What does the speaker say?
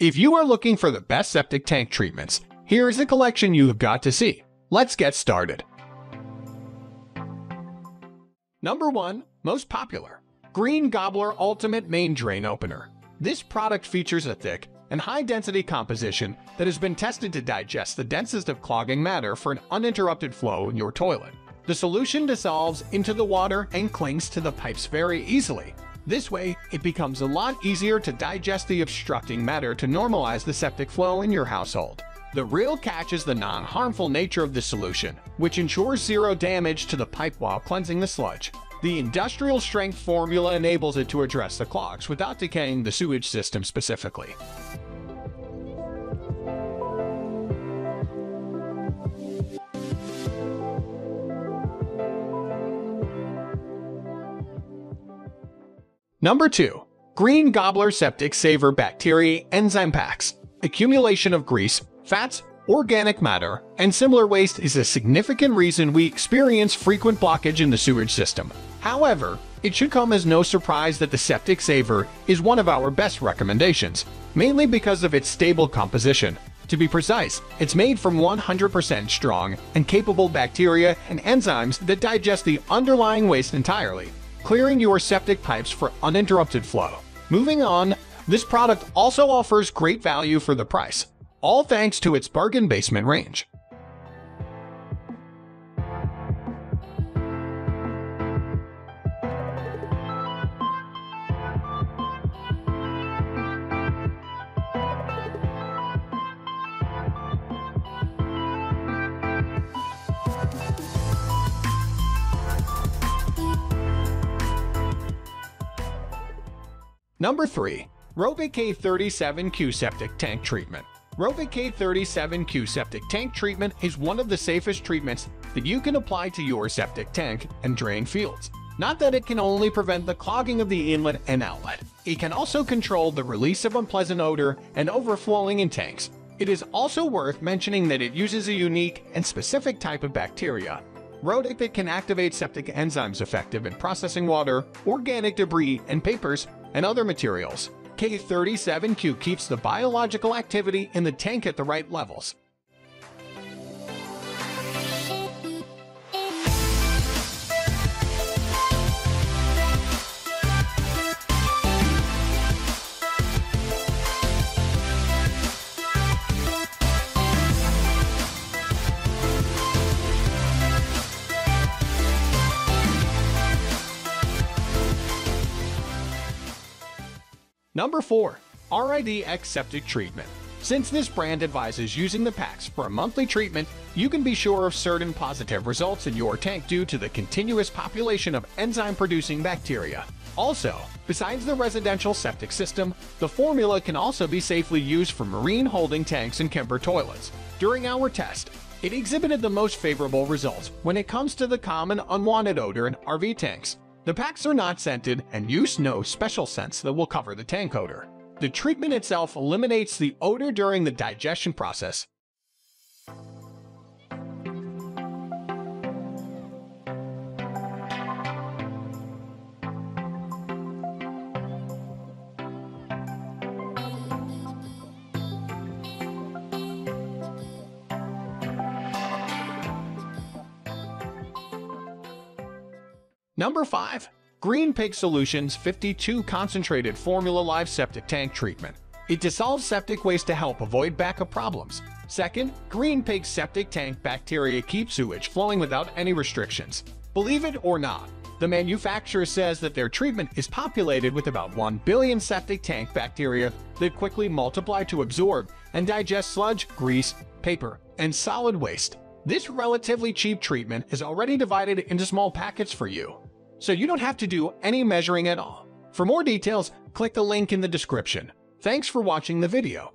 If you are looking for the best septic tank treatments, here is a collection you have got to see. Let's get started. Number 1. Most popular. Green Gobbler Ultimate Main Drain Opener. This product features a thick and high-density composition that has been tested to digest the densest of clogging matter for an uninterrupted flow in your toilet. The solution dissolves into the water and clings to the pipes very easily, this way, it becomes a lot easier to digest the obstructing matter to normalize the septic flow in your household. The real catch is the non-harmful nature of the solution, which ensures zero damage to the pipe while cleansing the sludge. The industrial strength formula enables it to address the clogs without decaying the sewage system specifically. Number 2. Green Gobbler Septic Saver Bacteria Enzyme Packs Accumulation of grease, fats, organic matter, and similar waste is a significant reason we experience frequent blockage in the sewage system. However, it should come as no surprise that the Septic Saver is one of our best recommendations, mainly because of its stable composition. To be precise, it's made from 100% strong and capable bacteria and enzymes that digest the underlying waste entirely clearing your septic pipes for uninterrupted flow. Moving on, this product also offers great value for the price, all thanks to its bargain basement range. Number 3. Roebic K37Q Septic Tank Treatment Roebic K37Q Septic Tank Treatment is one of the safest treatments that you can apply to your septic tank and drain fields. Not that it can only prevent the clogging of the inlet and outlet. It can also control the release of unpleasant odor and overflowing in tanks. It is also worth mentioning that it uses a unique and specific type of bacteria Rhotic that can activate septic enzymes effective in processing water, organic debris, and papers and other materials. K37Q keeps the biological activity in the tank at the right levels, Number 4. RID-X Septic Treatment Since this brand advises using the packs for a monthly treatment, you can be sure of certain positive results in your tank due to the continuous population of enzyme-producing bacteria. Also, besides the residential septic system, the formula can also be safely used for marine holding tanks and Kemper toilets. During our test, it exhibited the most favorable results when it comes to the common unwanted odor in RV tanks. The packs are not scented and use no special scents that will cover the tank odor. The treatment itself eliminates the odor during the digestion process Number 5. Green Pig Solutions 52 Concentrated Formula Live Septic Tank Treatment. It dissolves septic waste to help avoid backup problems. Second, Green Pig Septic Tank Bacteria keep sewage flowing without any restrictions. Believe it or not, the manufacturer says that their treatment is populated with about 1 billion septic tank bacteria that quickly multiply to absorb and digest sludge, grease, paper, and solid waste. This relatively cheap treatment is already divided into small packets for you so you don't have to do any measuring at all. For more details, click the link in the description. Thanks for watching the video.